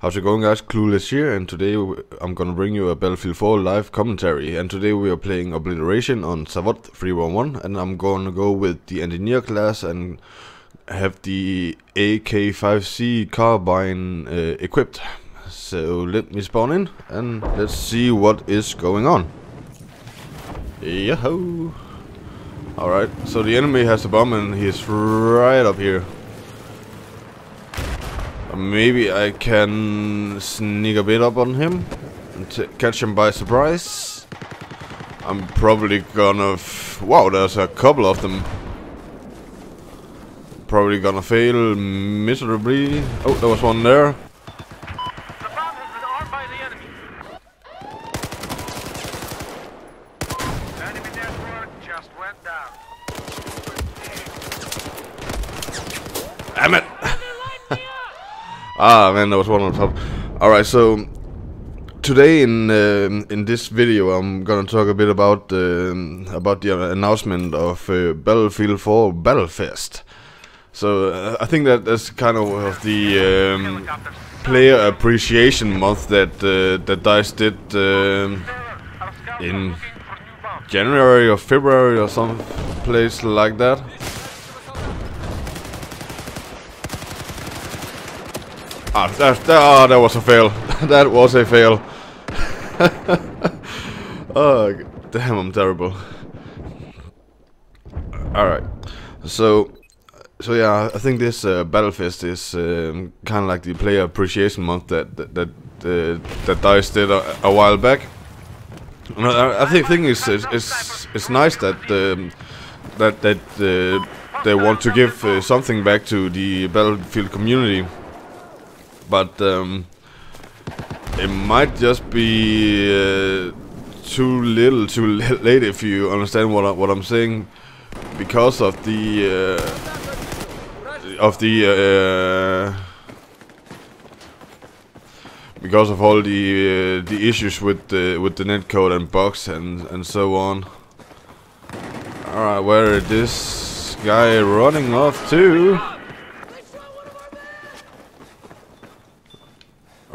How's it going guys? QlueleZz here and today I'm gonna bring you a Battlefield 4 live commentary and today we are playing Obliteration on Zavod 311 and I'm gonna go with the engineer class and have the AK-5C carbine uh, equipped. So let me spawn in and let's see what is going on. Yahoo! Alright, so the enemy has a bomb and he's right up here. Maybe I can sneak a bit up on him and catch him by surprise. I'm probably gonna... wow, there's a couple of them. Probably gonna fail miserably. Oh, there was one there. Damn ah man, there was one on top. Alright, so today in uh, in this video I'm gonna talk a bit about uh, about the announcement of uh, Battlefield 4 Battlefest. So uh, I think that that's kind of the um, player appreciation month that uh, that Dice did um, in January or February or some place like that. Ah, that, that, oh, that was a fail. that was a fail. oh, damn, I'm terrible. Alright, so, so yeah, I think this uh, Battlefest is um, kind of like the player appreciation month that that that, uh, that Dice did a, a while back. I, I think, think it's, it's it's it's nice that um, that that uh, they want to give uh, something back to the Battlefield community but um, it might just be uh, too little, too late if you understand what I, what I'm saying, because of the uh, of the uh, because of all the uh, the issues with the with the netcode and bugs and and so on. All right, where is this guy running off to?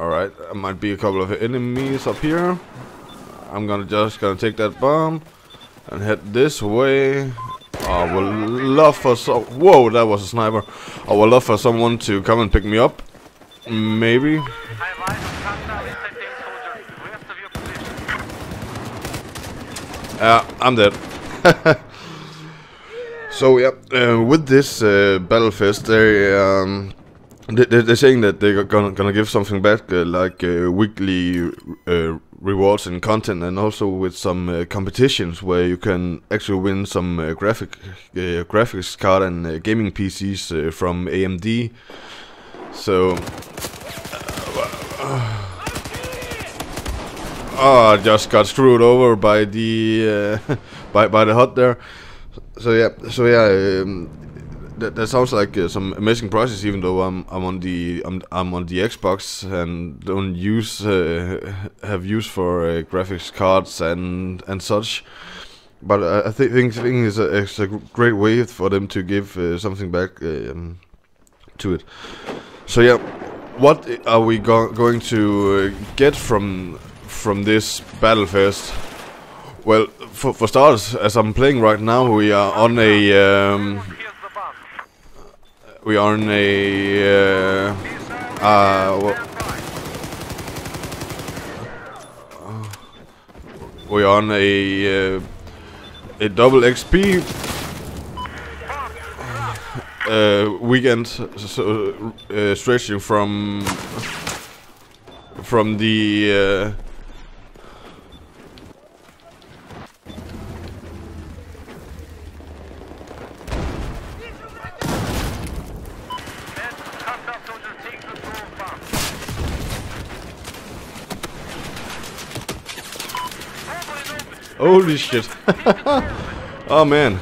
Alright, there might be a couple of enemies up here. I'm gonna just gonna take that bomb and head this way. I would love for so whoa, that was a sniper. I would love for someone to come and pick me up. Maybe. Yeah, I'm dead. so yeah, uh, with this uh, Battlefest, they um, they're saying that they're gonna gonna give something back, uh, like uh, weekly uh, rewards and content, and also with some uh, competitions where you can actually win some uh, graphic uh, graphics card and gaming PCs from AMD. So, oh, I just got screwed over by the by by the hut there. So yeah, so yeah. Um, that, that sounds like uh, some amazing process. Even though I'm I'm on the I'm I'm on the Xbox and don't use uh, have use for uh, graphics cards and and such. But I, I th think think is a, it's a great way for them to give uh, something back um, to it. So yeah, what are we go going to uh, get from from this Battlefest? Well, for, for starters, as I'm playing right now, we are on a um, we are in a uh, uh, we are on a uh, a double XP uh, weekend, so uh, stretching from from the Holy shit. oh man.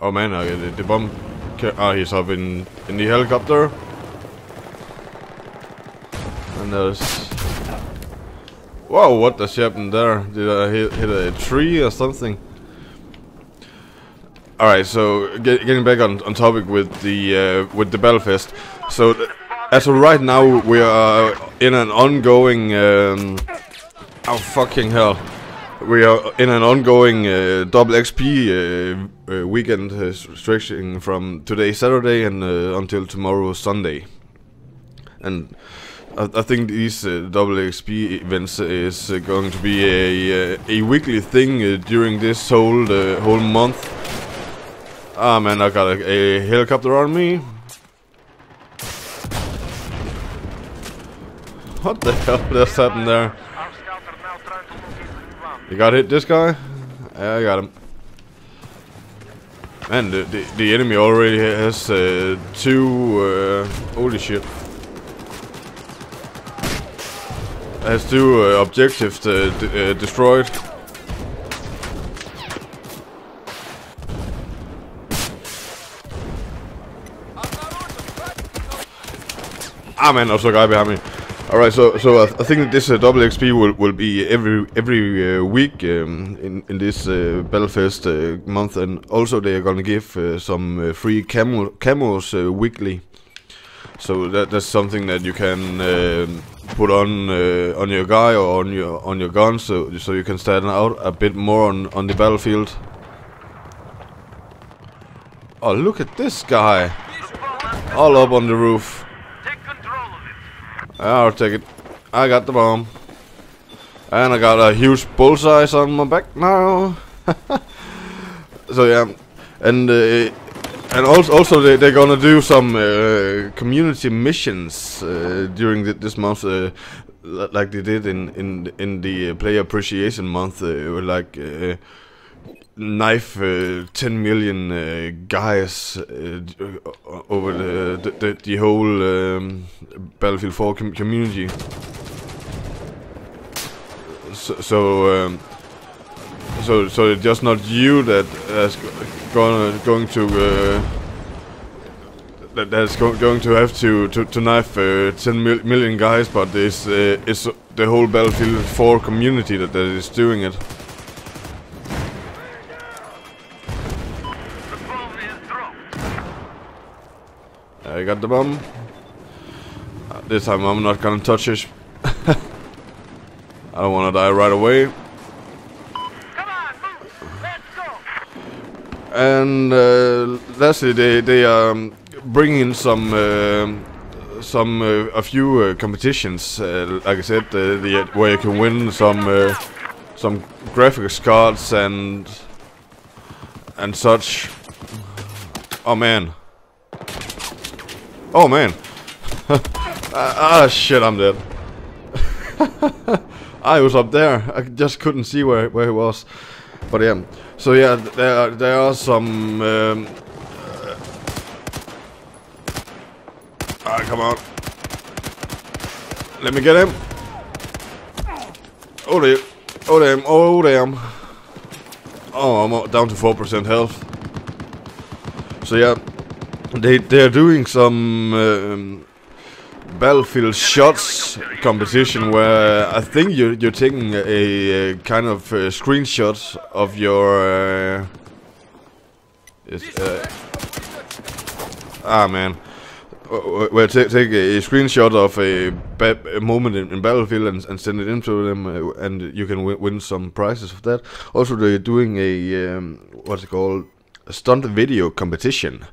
Oh man, uh, the, the bomb... Ah, he's up in, in the helicopter. And there's... Whoa, what just happened there? Did I hit, hit a tree or something? Alright, so get, getting back on, on topic with the uh, with the Battlefest. So th- as of right now, we are in an ongoing. Um, oh fucking hell! We are in an ongoing uh, double XP uh, uh, weekend uh, stretching from today Saturday and uh, until tomorrow Sunday. And I, I think these uh, double XP events is uh, going to be a uh, a weekly thing uh, during this whole uh, whole month. Ah man, I got a, a helicopter on me. What the hell just happened there? You got hit this guy? Yeah, I got him. Man, the, the, the enemy already has uh, two... Uh, holy shit. Has two uh, objectives uh, uh, destroyed. Ah man, also a guy behind me. All right, so so I, I think that this uh, double XP will will be every every uh, week um, in in this uh, Battlefest uh, month, and also they are gonna give uh, some uh, free camo camos uh, weekly. So that that's something that you can um put on uh, on your guy or on your on your gun, so so you can stand out a bit more on on the battlefield. Oh, look at this guy, all up on the roof. Take control of it. I'll take it. I got the bomb. And I got a huge bullseye on my back now. so yeah, and uh, and also also they they're gonna do some uh, community missions uh, during th this month, uh, like they did in in in the uh, player appreciation month, uh, like. Knife uh, 10 million uh, guys uh, over the, the, the, whole um, Battlefield 4 com- community. So, so, um, so, so it's just not you that is gonna going to uh, that that's go- going to have to to, to knife uh, 10 mil- million guys, but it's uh, it's the whole Battlefield 4 community that, that is doing it. I got the bomb. Uh, this time I'm not gonna touch it. I don't wanna die right away. On. And uh, lastly, they they um bring in some um some uh, a few uh, competitions. Uh, like I said, uh, the, where you can win some uh, some graphics cards and and such. Oh man. Oh man. ah, ah, shit, I'm dead. I was up there. I just couldn't see where where he was. But yeah. So yeah, there are, there are some. Um, ah, come on. Let me get him. Oh damn. Oh damn. Oh damn. Oh, I'm down to four percent health. So yeah, they they're doing some um, battlefield shots competition where I think you're you're taking a, a kind of uh screenshot of your. Uh, uh, ah man, where ta take a screenshot of a, a moment in, in battlefield and, and send it into them, uh, and you can win, win some prizes for that. Also, they're doing a um, what's it called, a stunt video competition.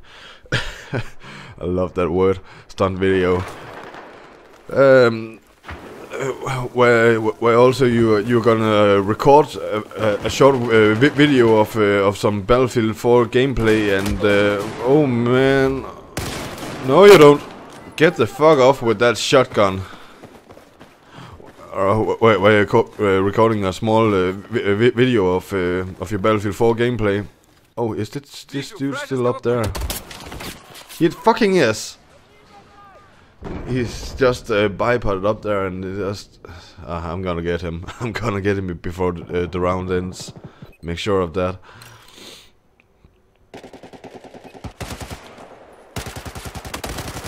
I love that word, stunt video. Um, uh, where where also you you're gonna record a, a, short uh, vi- video of uh, of some Battlefield 4 gameplay and uh, oh man, no you don't. Get the fuck off with that shotgun. Or where, where you're uh, recording a small uh, vi- uh, video of uh, of your Battlefield 4 gameplay. Oh, is this this dude still up there? He fucking is. He's just uh, bipoded up there and just. Uh, I'm gonna get him. I'm gonna get him before the, uh, the round ends. Make sure of that.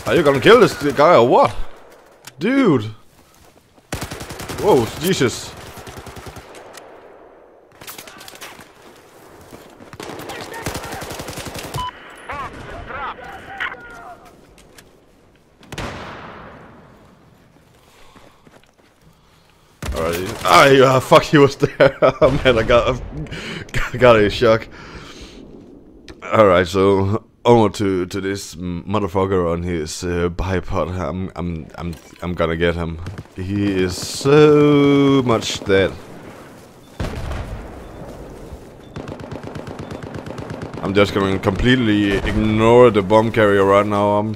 Are you gonna kill this guy or what? Dude! Whoa, Jesus. Ah, yeah, fuck, he was there. oh, man, I got, got a shock. Alright, so over to to this motherfucker on his uh, bipod. I'm I'm I'm I'm gonna get him. He is so much dead. I'm just gonna completely ignore the bomb carrier right now. I'm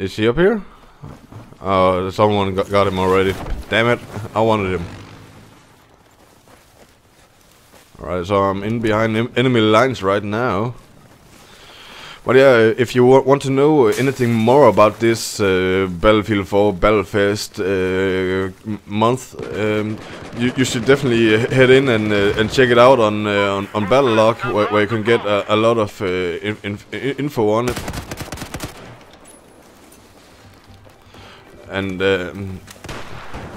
Is he up here? Oh, someone got, him already. Damn it, I wanted him. Alright, so I'm in behind enemy lines right now. But yeah, if you want to know anything more about this uh, Battlefield 4 Battlefest uh, month, um, you, you, should definitely head in and uh, and check it out on uh, on, on Battlelog, where, where, you can get a, a lot of uh, in, in, info on it. And um,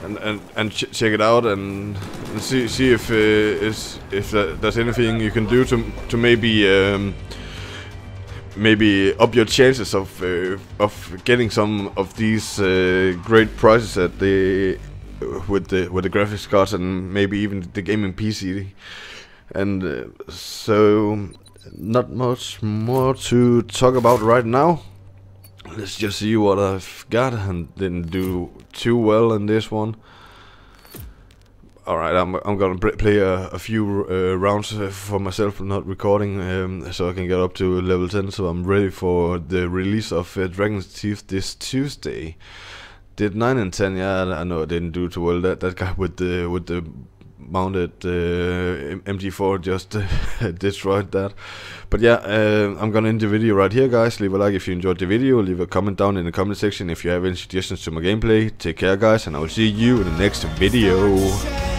and and, and ch check it out and, and see see if uh, is if there's anything you can do to to maybe um, maybe up your chances of uh, of getting some of these uh, great prizes at the with the with the graphics cards and maybe even the gaming PC and uh, so not much more to talk about right now Let's just see what I've got and didn't do too well in this one. Alright, I'm, I'm gonna play a, a few uh, rounds uh, for myself, not recording, um, so I can get up to level 10, so I'm ready for the release of uh, Dragon's Teeth this Tuesday. Did 9 and 10, yeah, I know I didn't do too well. That that guy with the with the mounted uh, MG4 just destroyed that. But yeah, uh, I'm gonna end the video right here, guys. Leave a like if you enjoyed the video. Leave a comment down in the comment section if you have any suggestions to my gameplay. Take care, guys, and I will see you in the next video.